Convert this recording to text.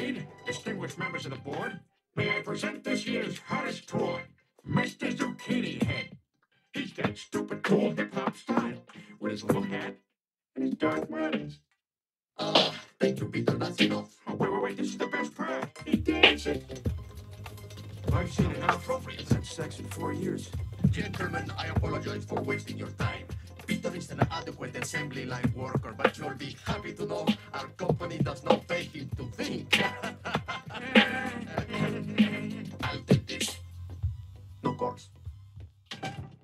Weed, distinguished members of the board, may I present this year's hottest toy, Mr. Zucchini Head. He's got stupid cool hip hop style with his little hat and his dark manners. Ah, thank you, Peter. That's enough. Oh, wait, wait, wait, this is the best part. He dances. I've seen an appropriate such sex in four years. Gentlemen, I apologize for wasting your time. Peter is an adequate assembly line worker, but you'll be happy to know our company does not pay him to think. no chords.